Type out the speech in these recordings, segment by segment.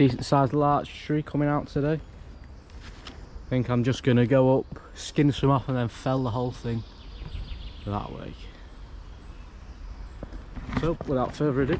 decent sized larch tree coming out today. I think I'm just going to go up, skin some off and then fell the whole thing that way. So without further ado,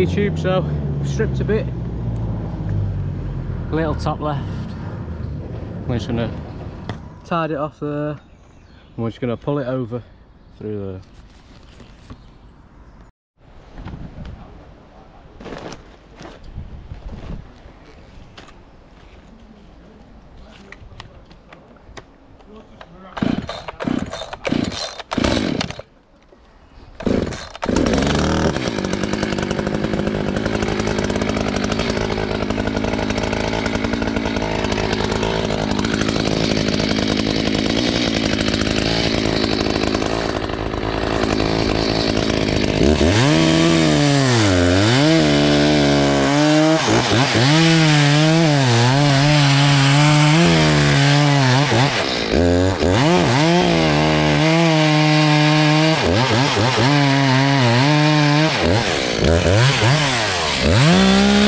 YouTube, so stripped a bit. Little top left. I'm just gonna tide it off there. And we're just gonna pull it over through there. Yeah.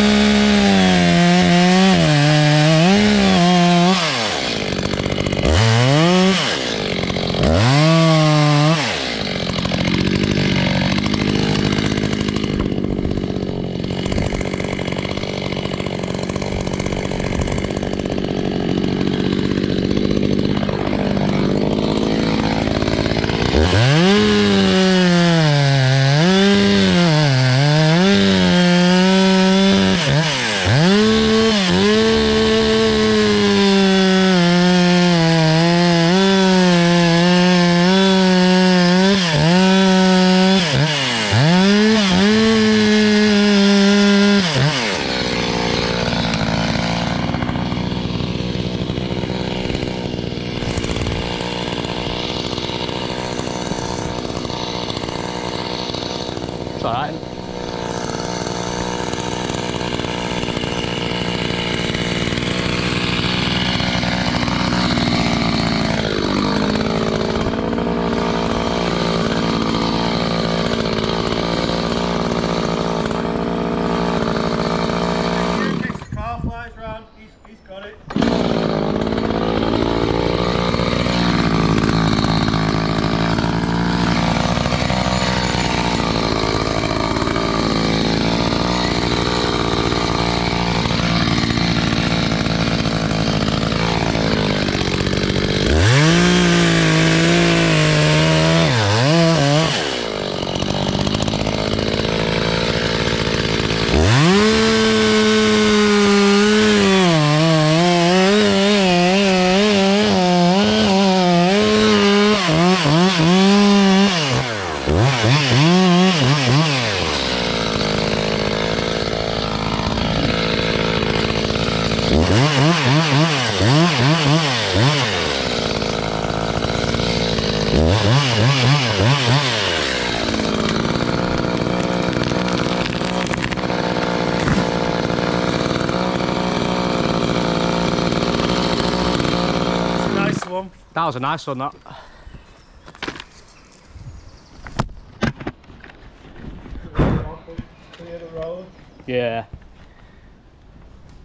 Was a nice one, that. Clear the road. Yeah.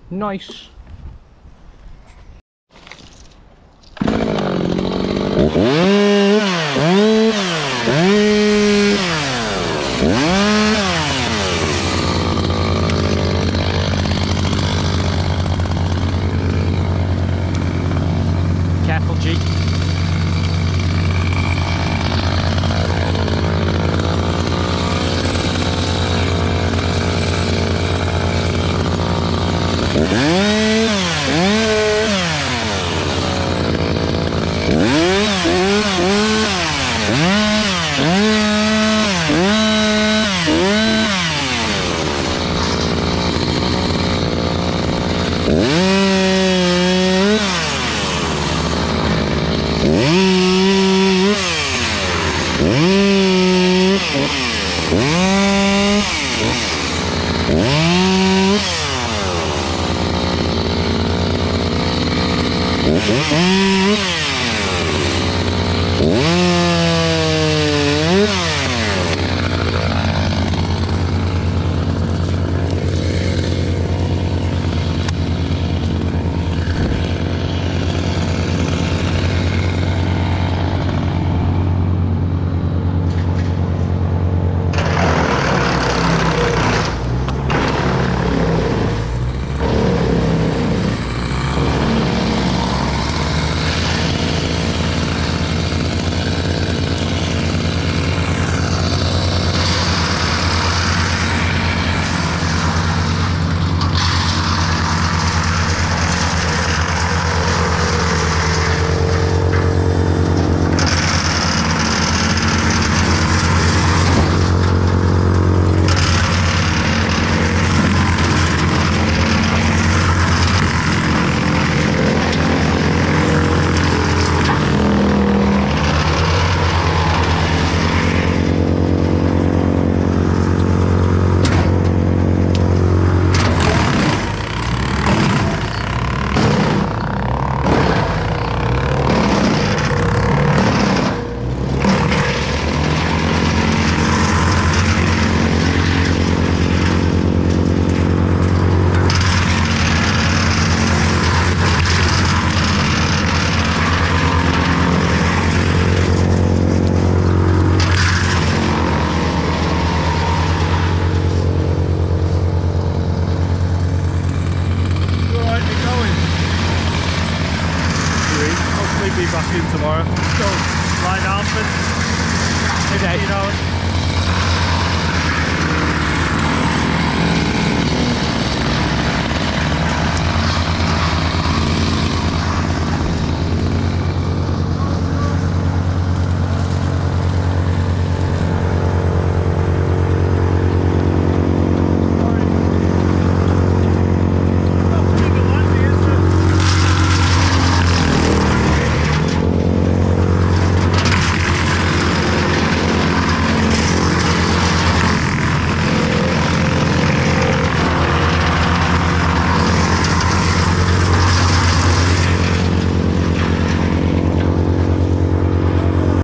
Nice.